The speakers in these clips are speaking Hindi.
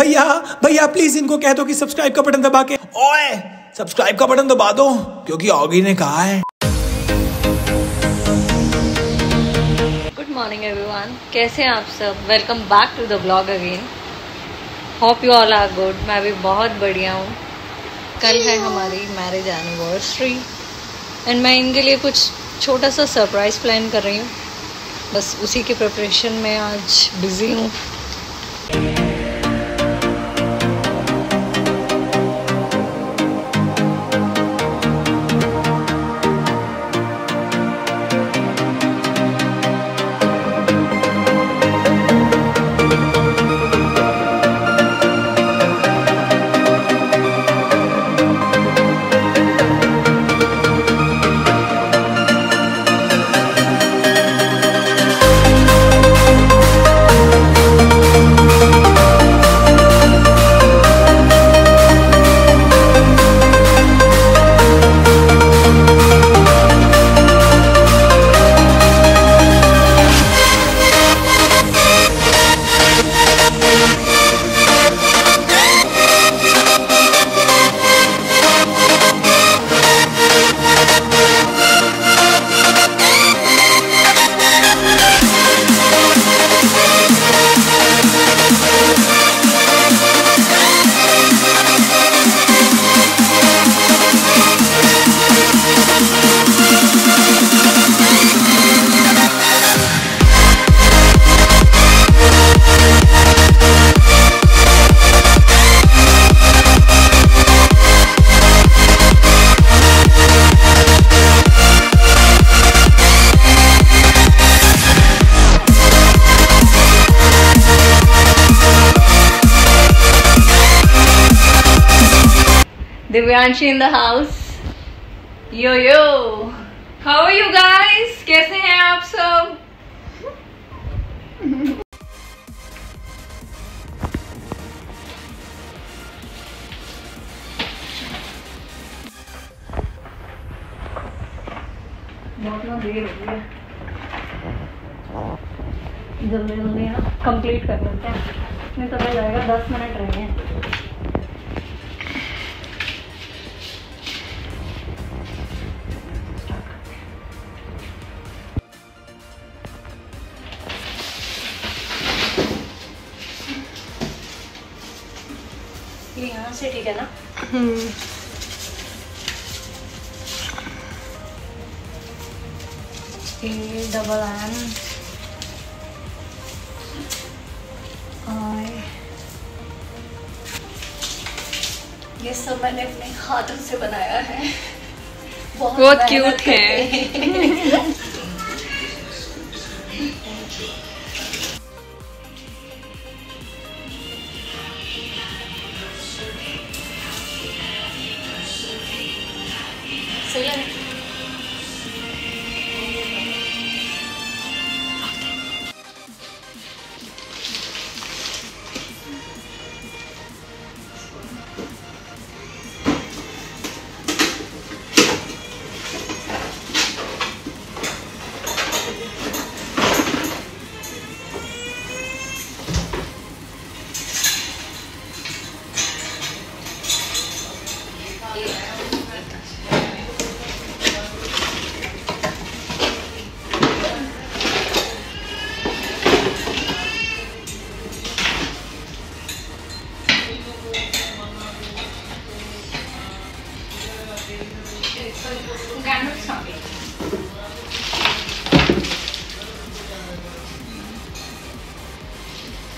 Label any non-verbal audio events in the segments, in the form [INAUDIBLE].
भैया भैया प्लीज़ इनको कह दो कि सब्सक्राइब का बटन दबा के। ओए सब्सक्राइब का बटन दबा दो, क्योंकि ऑगी ने कहा है। गुड मॉर्निंग एवरीवन कैसे हैं आप सब? Welcome back to the blog again hope you all are good मैं भी बहुत बढ़िया हूँ। कल है हमारी मैरिज एनिवर्सरी एंड मैं इनके लिए कुछ छोटा सा सरप्राइज़ प्लान कर रही हूँ। बस उसी के प्रिपरेशन में आज बिज़ी हूँ। Divyanshi in the house yo yo how you guys कैसे हैं आप सब? देर हो गई है। जल्दी जल्दी ना कंप्लीट कर लेते हैं। नहीं तो रह जाएगा दस मिनट रह गए यहाँ से ठीक है ना? ए डबल एन आई ये सब मैंने अपने हाथों से बनाया है। बहुत मेहनत cute है। [LAUGHS] [LAUGHS]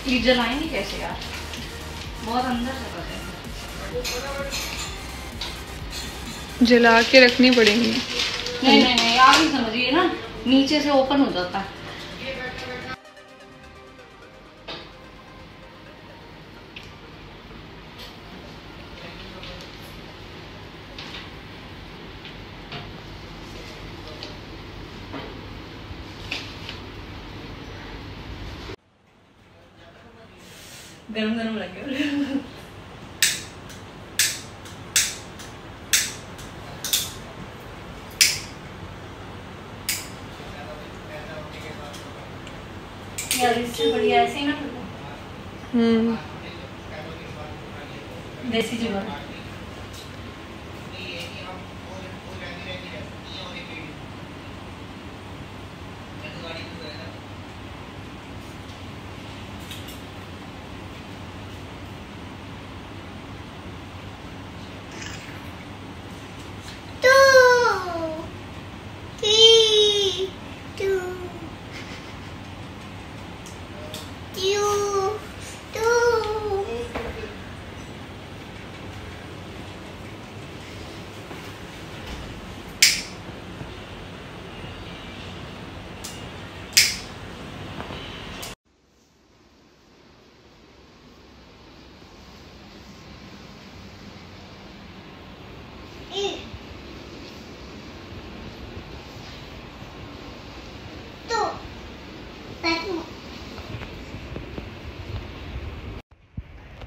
ये जलाएँगे कैसे यार? बहुत अंदर से कर जला के रखनी पड़ेगी। नहीं नहीं नहीं आप ही समझिए ना नीचे से ओपन हो जाता। है गरम गरम लगे यार इससे बढ़िया ऐसे ही ना हम्म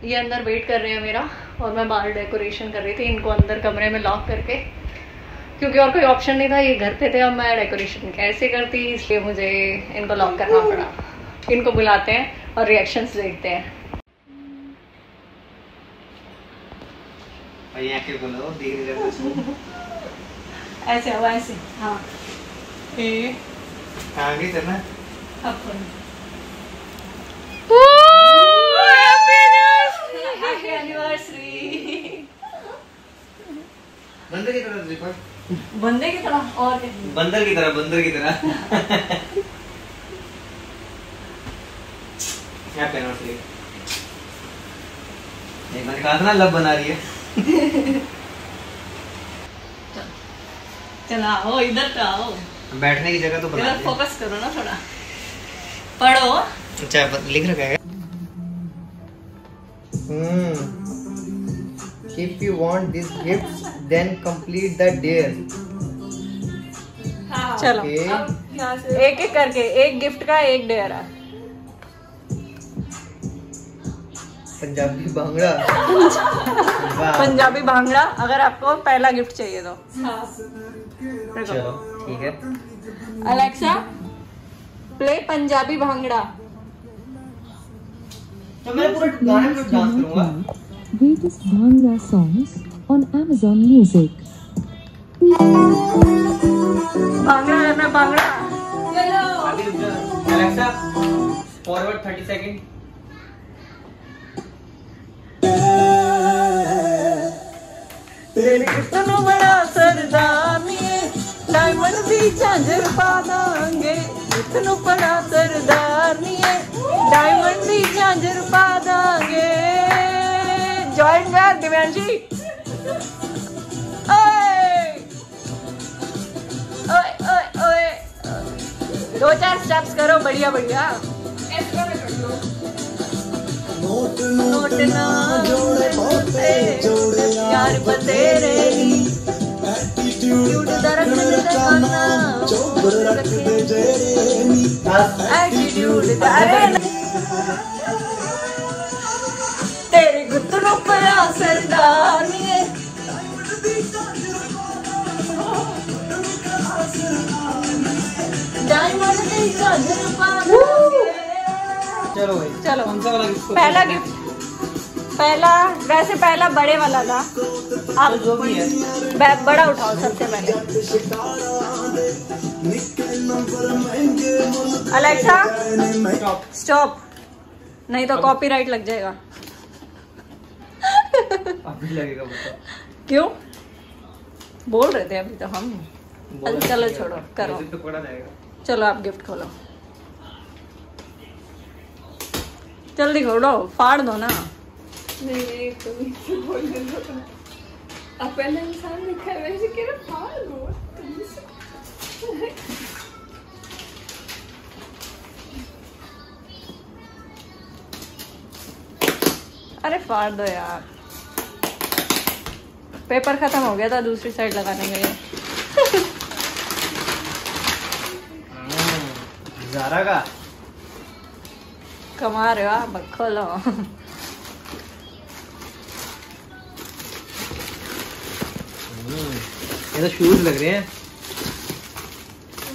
ये अंदर वेट कर रहे हैं मेरा और मैं बाहर डेकोरेशन कर रही थी इनको अंदर कमरे में लॉक करके। क्योंकि और कोई ऑप्शन नहीं था ये घर पे थे अब मैं डेकोरेशन कैसे करती इसलिए मुझे इनको लॉक करना पड़ा। इनको बुलाते हैं और रिएक्शंस देखते हैं। ऐसे अब ऐसे हाँ। ए आगे अपन हैप्पी एनिवर्सरी बंदर की तरह रिकॉर्ड बंदे की तरह और बंदर की तरह बंदर की तरह। यहाँ पे नोट एक मैंने कहा था ना लब बना रही है। चला आओ इधर तो आओ। बैठने की जगह तो बना इधर फोकस करो ना थोड़ा। पढ़ो। अच्छा लिख रखा है। हम्म। If you want this gift then complete the dare चलो। Okay. एक एक करके एक गिफ्ट का एक डेयर पंजाबी भांगड़ा [LAUGHS] पंजाबी भांगड़ा अगर आपको पहला गिफ्ट चाहिए तो। चलो ठीक है। अलेक्सा प्ले पंजाबी भांगड़ा तो मैं पूरा गाने डांस करूँगा। greatest Bhangra songs on Amazon Music. Bhangra, na Bhangra. Hello. Alexa, forward 30 seconds. तेरे कृष्ण बड़ा सरदानी डायमंड दी झांझर पा दांगे कृष्ण बड़ा सरदानी डायमंड दी झांझर पा दांगे ज्वाइन कर दिव्यांशी दो चार स्टेप्स करो बढ़िया बढ़िया। Attitude, attitude, attitude. चलो चलो। पहला गिफ्ट पहला वैसे पहला बड़े वाला था। आप जो भी है। बड़ा उठाओ सबसे पहले। अलेक्सा स्टॉप नहीं तो कॉपीराइट लग जाएगा। अभी लगेगा क्यों? बोल रहे थे अभी तो हम। चलो छोड़ो। करो। तो पड़ा चलो आप गिफ्ट खोलो। जल्दी खोलो फाड़ दो ना। नहीं तो नहीं बोलने पहले इंसान लिखा है वैसे कह रहा फाड़ दो। अरे फाड़ दो यार। पेपर खत्म हो गया था दूसरी साइड लगाने के लिए। हम्म, जारा का। कमा रहे हो आप खोलो। हम्म, ये तो शूज़ लग रहे हैं।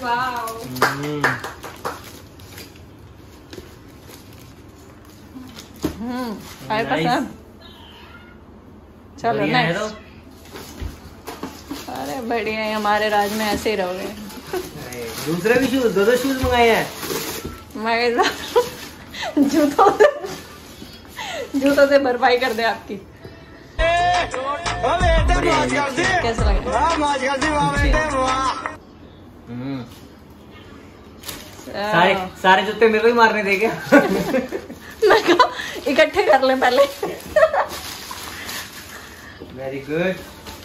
हम्म, हम्म चलो बढ़िया है बढ़िया है हमारे राज में ऐसे ही रहोगे दूसरे भी शूज़ दो दो शूज़ मंगाए हैं। मैं जूतों से जूतों से भरपाई कर दे आपकी। कैसा लग? रहा है हम्म, सारे सारे जूते मेरे को ही मारने दे क्या? मैं कहा इकट्ठे कर ले पहले। वेरी गुड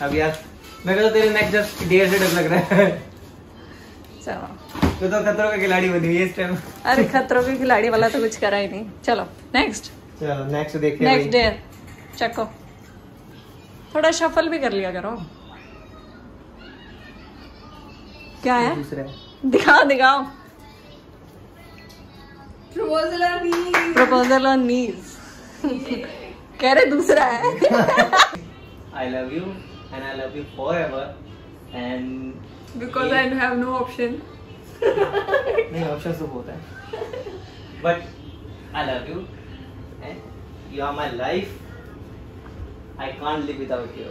अब यार मेरे को तो तेरे नेक जस्ट डेढ़ से डर लग रहा है। चलो। तू तो खतरों का खिलाड़ी बनी हुई है इस टाइम अरे खतरों के खिलाड़ी वाला तो कुछ करा ही नहीं। चलो नेक्स्ट चलो नेक्स्ट देखते नेक्स्ट डेयर चको। थोड़ा शफल भी कर लिया करो। क्या है? दिखाओ दिखाओ। प्रपोजल अभी प्रपोजल ऑन नीज कह रहे दूसरा है। I love you and I love you forever and because I have no option नहीं ऑप्शन तो होता है. But I love you and you are my life I can't live without you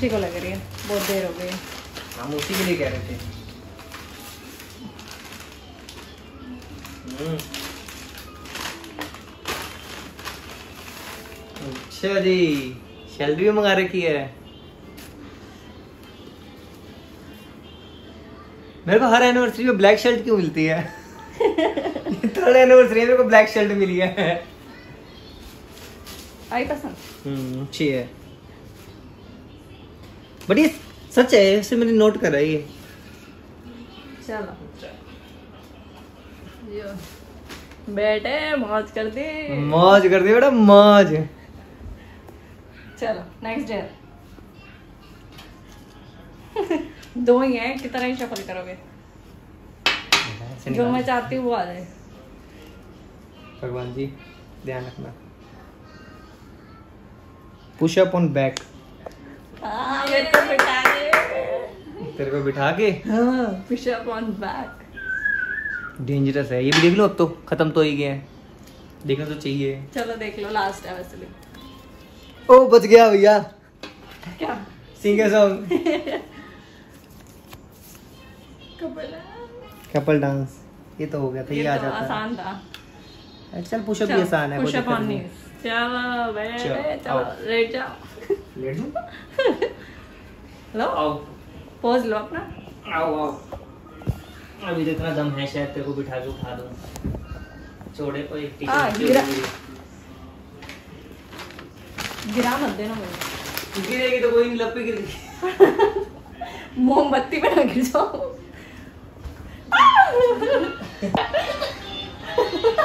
Divyanshi को लग रही है बहुत देर हो गई हम उसी के लिए कह रहे थे। हम्म। अच्छा जी शर्ट भी मंगा रखी है। मेरे को हर एनिवर्सरी में ब्लैक शर्ट क्यों मिलती है? [LAUGHS] थर्ड एनिवर्सरी मेरे को ब्लैक शर्ट मिली है। आई पसंद। हम्म अच्छी है। बट ये सच है इसे मैंने नोट करा ये। चलो। बेटे मौज कर दी मौज कर दी बेटा मौज। चलो नेक्स्ट डे [LAUGHS] दो ही हैं कितना ही शफल करोगे। जो मैं चाहती हूँ वो आ जाए। भगवान जी ध्यान रखना। पुश अप ऑन बैक हाँ, बिठा के तेरे को बिठा के? हाँ push up on back dangerous है। ये भी देख लो अब तो। खत्म तो ही गया है। देखना तो चाहिए। चलो देख लो लास्ट है वैसे भी। ओ बच गया भैया। क्या? सिंगर सॉन्ग कपड़ा कपल। डांस ये तो हो गया था ये, ये आ तो जाता। आसान था। चल पुश अप भी आसान है पुश कोई अप दिक्कत ऑन। नीज चलो चलो, चलो लेट जाओ। लो। आओ। पोज लो अपना। आओ आओ। अभी तो इतना दम है शायद तेरे को बिठा के उठा दूँ। छोड़े को एक हाँ, टिकट गिरा। गिरा मत देना मुझे। गिरेगी तो कोई नहीं लपी गिर [LAUGHS] मोमबत्ती पे ना गिर जाओ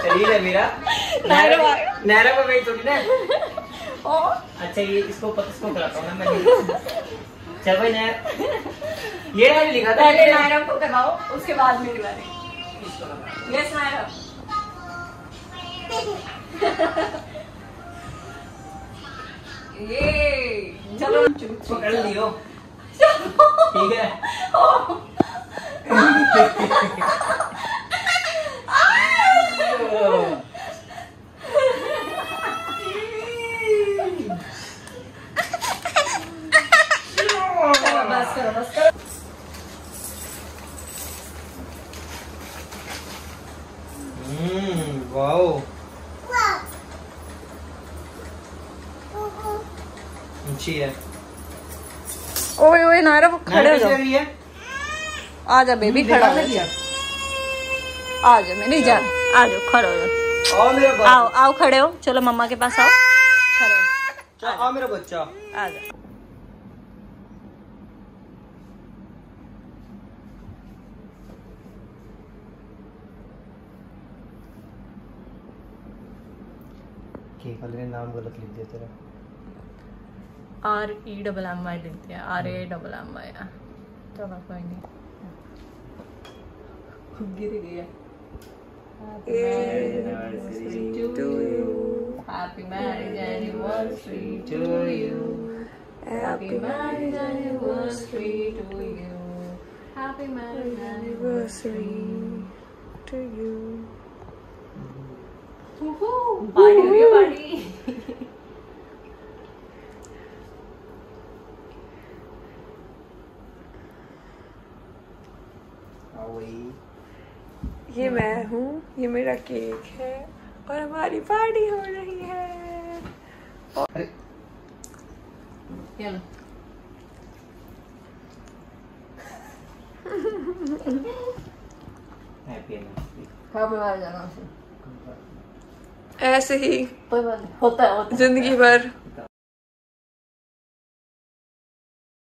शरीर है मेरा। को गई थोड़ी ना अच्छा ये इसको इसको कराता हूँ मैं। चल भाई नायरा ये नायरा लिखा था। पहले नायरा को कराओ उसके बाद मेरी बारी यस नायरा। ये चलो। पकड़ लियो। ठीक है। [LAUGHS] [LAUGHS] ओए ओए नायरा वो खड़े हो जाओ आ बेबी खड़ा हो जा। आजा मैं नहीं जा। आ जाओ खड़े हो जाओ आओ आओ खड़े हो। चलो मम्मा के पास आओ। खड़े हो। आओ मेरा बच्चा। आ जा। केक वाले ने नाम गलत लिख दिया तेरा। R E double M I लिख दिया R A double M I चलो कोई नहीं गिर गया Happy marriage anniversary to you. Happy marriage anniversary to you. Happy marriage anniversary to you. Party हो गया party. [LAUGHS] ये मैं हूँ ये मेरा केक है और हमारी पार्टी हो रही है। anniversary. ऐसे ही होता है होता है। ज़िंदगी भर।